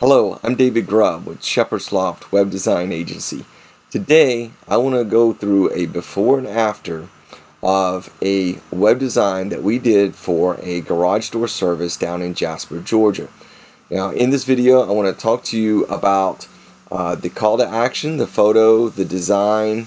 Hello, I'm David Grubb with Shepherd's Loft Web Design Agency. Today, I want to go through a before and after of a web design that we did for a garage door service down in Jasper, Georgia. Now, in this video, I want to talk to you about uh, the call to action, the photo, the design,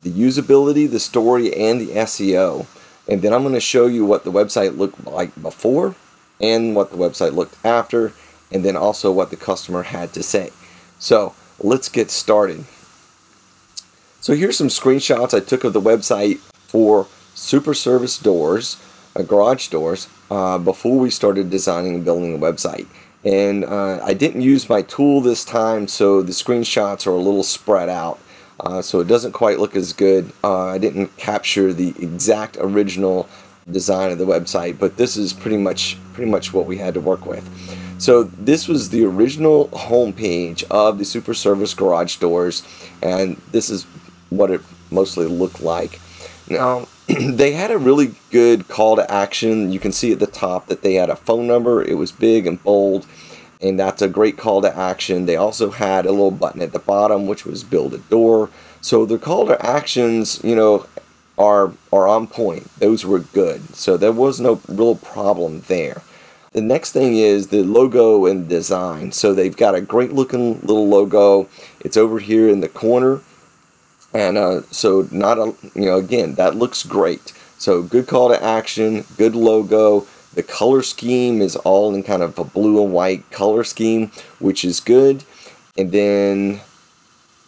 the usability, the story, and the SEO. And then I'm going to show you what the website looked like before and what the website looked after and then also what the customer had to say. So let's get started. So here's some screenshots I took of the website for Super Service Doors, uh, garage doors, uh, before we started designing and building the website. And uh, I didn't use my tool this time, so the screenshots are a little spread out. Uh, so it doesn't quite look as good. Uh, I didn't capture the exact original design of the website, but this is pretty much pretty much what we had to work with. So this was the original homepage of the Super Service Garage Doors, and this is what it mostly looked like. Now, they had a really good call to action. You can see at the top that they had a phone number. It was big and bold, and that's a great call to action. They also had a little button at the bottom, which was build a door. So the call to actions, you know, are are on point. Those were good. So there was no real problem there. The next thing is the logo and design. So they've got a great looking little logo. It's over here in the corner. And uh, so not a, you know, again, that looks great. So good call to action, good logo. The color scheme is all in kind of a blue and white color scheme, which is good. And then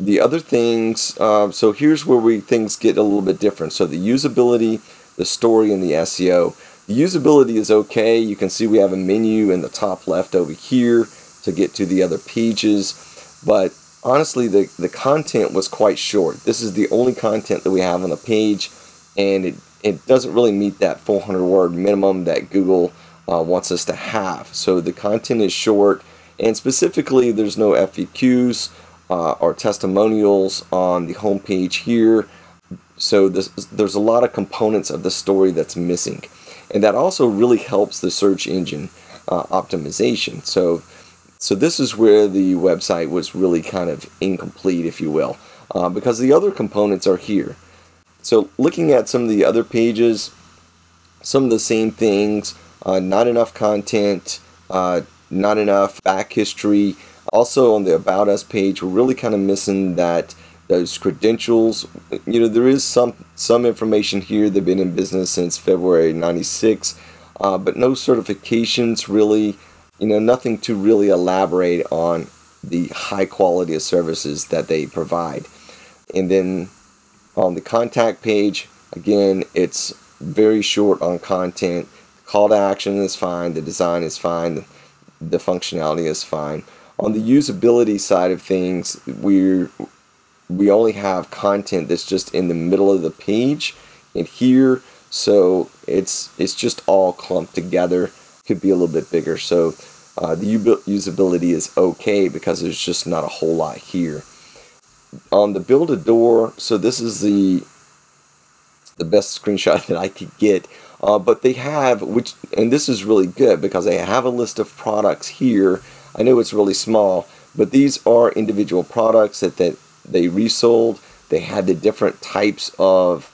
the other things, uh, so here's where we things get a little bit different. So the usability, the story, and the SEO. The usability is okay. You can see we have a menu in the top left over here to get to the other pages. But honestly, the, the content was quite short. This is the only content that we have on the page, and it, it doesn't really meet that 400 word minimum that Google uh, wants us to have. So the content is short, and specifically, there's no FAQs uh, or testimonials on the homepage here. So this, there's a lot of components of the story that's missing and that also really helps the search engine uh, optimization. So, so this is where the website was really kind of incomplete, if you will, uh, because the other components are here. So, looking at some of the other pages, some of the same things, uh, not enough content, uh, not enough back history. Also, on the About Us page, we're really kind of missing that those credentials. You know, there is some some information here. They've been in business since February '96, uh, but no certifications really. You know, nothing to really elaborate on the high quality of services that they provide. And then on the contact page, again, it's very short on content. Call to action is fine. The design is fine. The functionality is fine. On the usability side of things, we're we only have content that's just in the middle of the page and here. So it's it's just all clumped together. Could be a little bit bigger. So uh, the usability is okay because there's just not a whole lot here. On the build a door so this is the the best screenshot that I could get. Uh, but they have which and this is really good because they have a list of products here I know it's really small but these are individual products that, that they resold. They had the different types of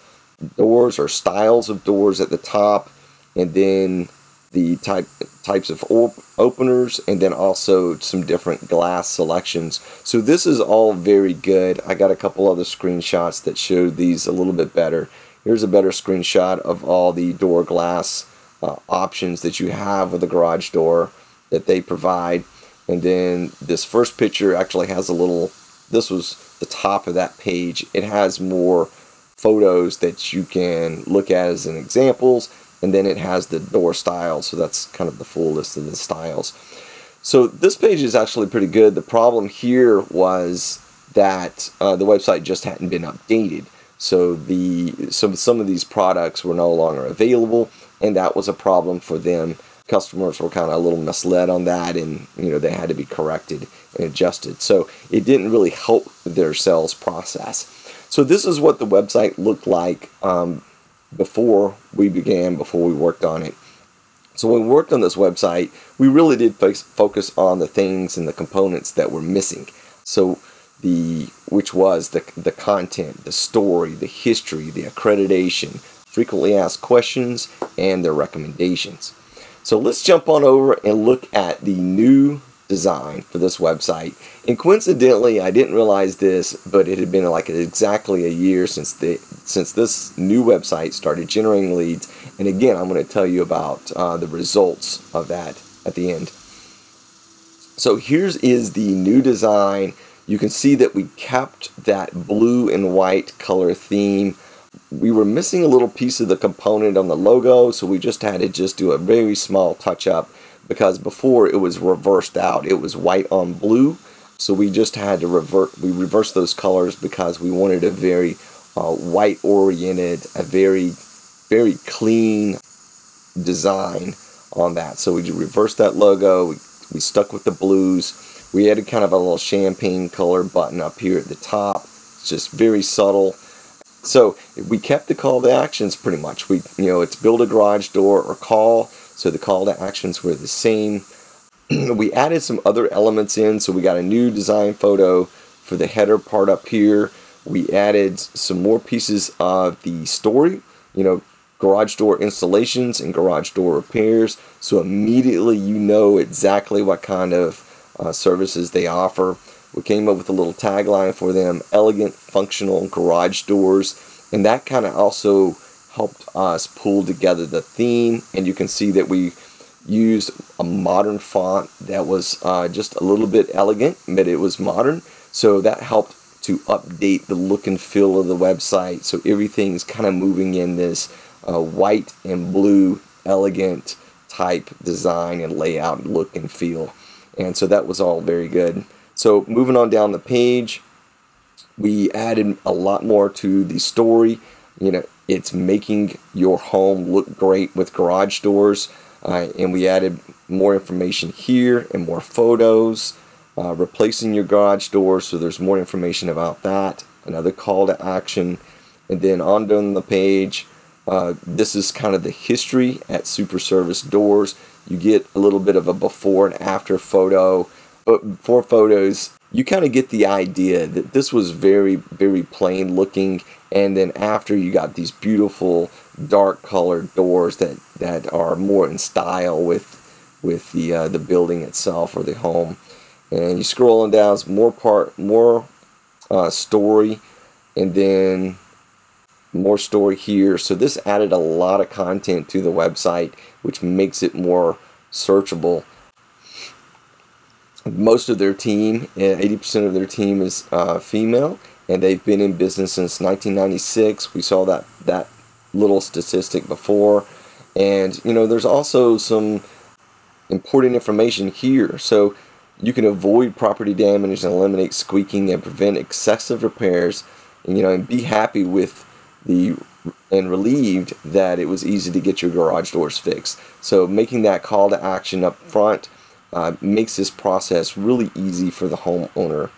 doors or styles of doors at the top, and then the type types of op openers, and then also some different glass selections. So this is all very good. I got a couple other screenshots that showed these a little bit better. Here's a better screenshot of all the door glass uh, options that you have with the garage door that they provide. And then this first picture actually has a little, this was the top of that page, it has more photos that you can look at as an examples, and then it has the door styles, so that's kind of the full list of the styles. So this page is actually pretty good. The problem here was that uh, the website just hadn't been updated. So the so some of these products were no longer available, and that was a problem for them customers were kind of a little misled on that and you know they had to be corrected and adjusted so it didn't really help their sales process so this is what the website looked like um, before we began before we worked on it So when we worked on this website, we really did focus on the things and the components that were missing. So the which was the the content, the story, the history, the accreditation, frequently asked questions, and their recommendations. So let's jump on over and look at the new design for this website. And coincidentally, I didn't realize this, but it had been like exactly a year since the since this new website started generating leads. And again, I'm going to tell you about uh, the results of that at the end. So here's is the new design. You can see that we kept that blue and white color theme. We were missing a little piece of the component on the logo, so we just had to just do a very small touch up because before it was reversed out. It was white on blue. So we just had to revert, we reversed those colors because we wanted a very uh, white oriented, a very, very clean design on that. So we reversed that logo, we, we stuck with the blues. We added kind of a little champagne color button up here at the top. It's just very subtle. So we kept the call to actions pretty much. We, you know, it's build a garage door or call so the call to actions were the same. we added some other elements in, so we got a new design photo for the header part up here. We added some more pieces of the story, you know, garage door installations and garage door repairs. So immediately you know exactly what kind of uh, services they offer. We came up with a little tagline for them elegant, functional garage doors. And that kind of also helped us pull together the theme and you can see that we used a modern font that was uh, just a little bit elegant but it was modern so that helped to update the look and feel of the website so everything's kind of moving in this uh, white and blue elegant type design and layout look and feel and so that was all very good so moving on down the page we added a lot more to the story you know it's making your home look great with garage doors. Uh, and we added more information here and more photos. Uh, replacing your garage door, so there's more information about that. Another call to action. And then on down the page, uh, this is kind of the history at Super Service Doors. You get a little bit of a before and after photo. But for photos, you kind of get the idea that this was very, very plain looking. And then after you got these beautiful dark colored doors that that are more in style with with the uh, the building itself or the home. And you scrolling down some more part more uh, story. And then more story here. So this added a lot of content to the website which makes it more searchable most of their team 80% of their team is uh, female and they've been in business since 1996. We saw that that little statistic before, and you know there's also some important information here. So you can avoid property damage and eliminate squeaking and prevent excessive repairs, and you know and be happy with the and relieved that it was easy to get your garage doors fixed. So making that call to action up front uh, makes this process really easy for the homeowner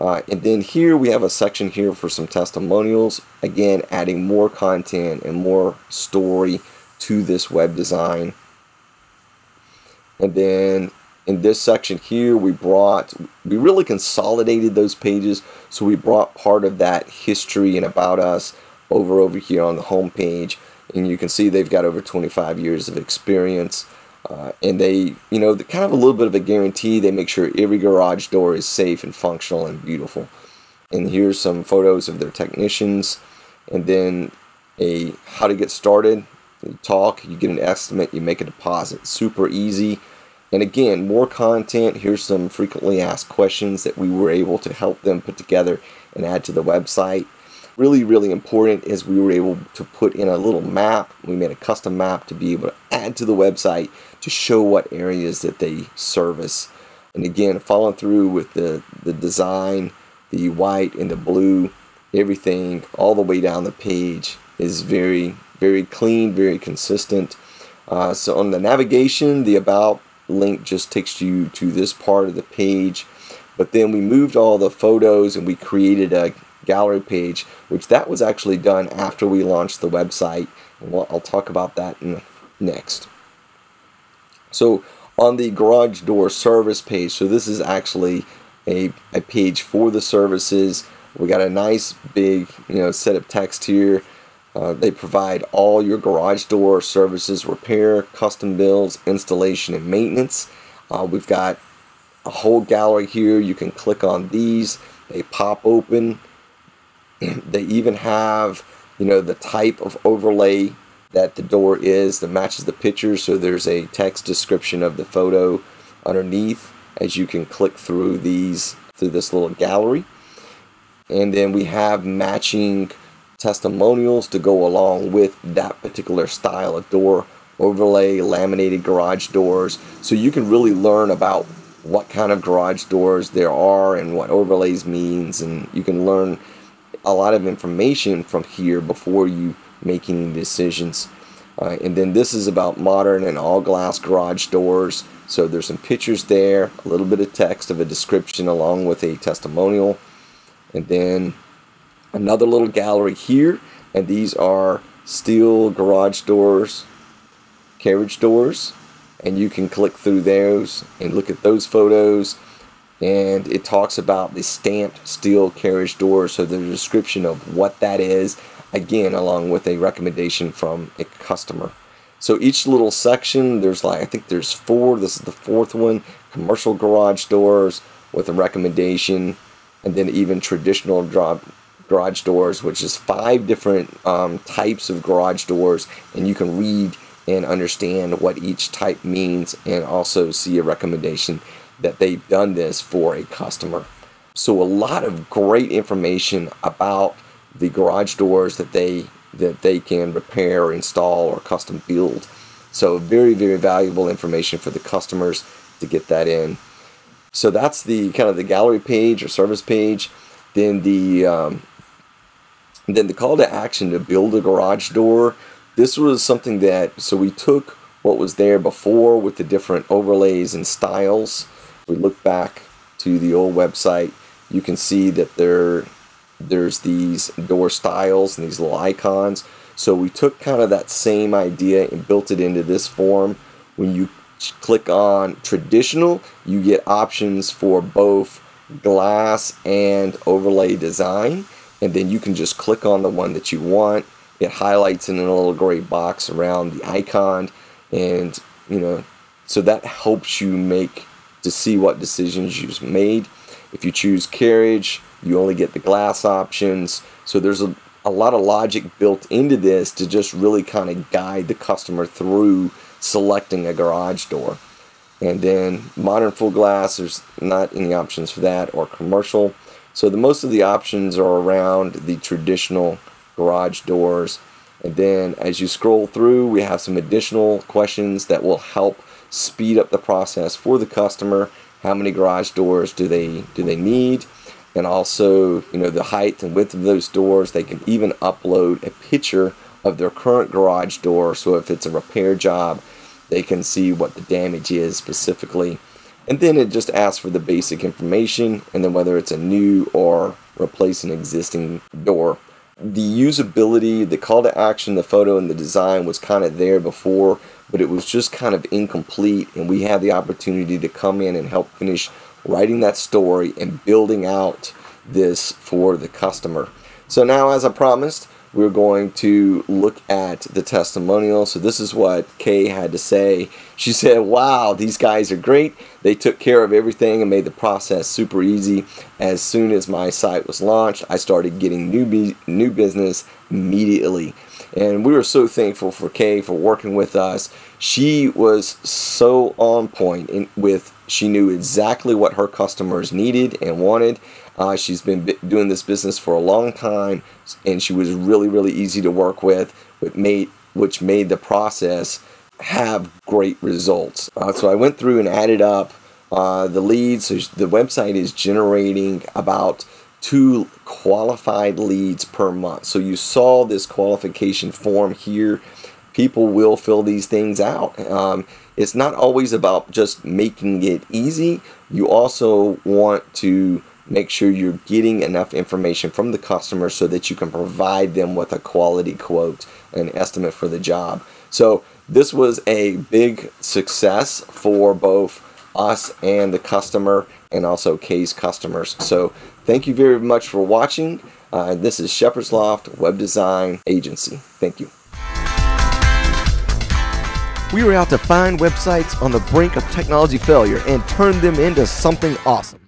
uh, and then here we have a section here for some testimonials. Again, adding more content and more story to this web design. And then in this section here, we brought, we really consolidated those pages. So we brought part of that history and about us over over here on the home page. And you can see they've got over 25 years of experience. Uh, and they, you know, kind of a little bit of a guarantee. They make sure every garage door is safe and functional and beautiful. And here's some photos of their technicians, and then a how to get started. You talk, you get an estimate, you make a deposit. Super easy. And again, more content. Here's some frequently asked questions that we were able to help them put together and add to the website really, really important is we were able to put in a little map. We made a custom map to be able to add to the website to show what areas that they service. And again, following through with the, the design, the white and the blue, everything all the way down the page is very, very clean, very consistent. Uh, so on the navigation, the About link just takes you to this part of the page. But then we moved all the photos and we created a gallery page, which that was actually done after we launched the website. I'll talk about that next. So on the garage door service page, so this is actually a, a page for the services. We got a nice big you know set of text here. Uh, they provide all your garage door services, repair, custom builds, installation, and maintenance. Uh, we've got a whole gallery here. You can click on these. They pop open. they even have you know the type of overlay that the door is that matches the picture. So there's a text description of the photo underneath as you can click through these through this little gallery. And then we have matching testimonials to go along with that particular style of door overlay laminated garage doors so you can really learn about what kind of garage doors there are and what overlays means and you can learn a lot of information from here before you make any decisions. Uh, and then this is about modern and all glass garage doors. So there's some pictures there a little bit of text of a description along with a testimonial. And then another little gallery here and these are steel garage doors carriage doors. And you can click through those and look at those photos and it talks about the stamped steel carriage doors so the description of what that is again along with a recommendation from a customer. So each little section there's like I think there's four. This is the fourth one. Commercial garage doors with a recommendation. And then even traditional drop garage doors, which is five different um, types of garage doors, and you can read and understand what each type means and also see a recommendation that they've done this for a customer. So a lot of great information about the garage doors that they that they can repair, install, or custom build. So very, very valuable information for the customers to get that in. So that's the kind of the gallery page or service page. Then the um, then the call to action to build a garage door. This was something that so we took what was there before with the different overlays and styles. We look back to the old website. You can see that there there's these door styles and these little icons. So we took kind of that same idea and built it into this form. When you click on traditional, you get options for both glass and overlay design. And then you can just click on the one that you want. It highlights in a little gray box around the icon. And, you know, so that helps you make to see what decisions you've made. If you choose carriage, you only get the glass options. So there's a, a lot of logic built into this to just really kind of guide the customer through selecting a garage door. And then modern full glass, there's not any options for that, or commercial. So the most of the options are around the traditional garage doors. And then as you scroll through, we have some additional questions that will help speed up the process for the customer. How many garage doors do they do they need? And also, you know, the height and width of those doors. They can even upload a picture of their current garage door. So if it's a repair job, they can see what the damage is specifically. And then it just asks for the basic information and then whether it's a new or replace an existing door. The usability, the call to action, the photo, and the design was kind of there before, but it was just kind of incomplete. And we had the opportunity to come in and help finish writing that story and building out this for the customer. So now, as I promised, we're going to look at the testimonial. So this is what Kay had to say. She said, wow, these guys are great. They took care of everything and made the process super easy. As soon as my site was launched, I started getting new, new business immediately. And we were so thankful for Kay for working with us. She was so on point in, with, she knew exactly what her customers needed and wanted uh, she's been doing this business for a long time, and she was really, really easy to work with, which made, which made the process have great results. Uh, so I went through and added up uh, the leads. So the website is generating about two qualified leads per month. So you saw this qualification form here. People will fill these things out. Um, it's not always about just making it easy. You also want to make sure you're getting enough information from the customer so that you can provide them with a quality quote, an estimate for the job. So this was a big success for both us and the customer and also Kay's customers. So thank you very much for watching. Uh, this is Shepherd's Loft Web Design Agency. Thank you. We were out to find websites on the brink of technology failure and turn them into something awesome.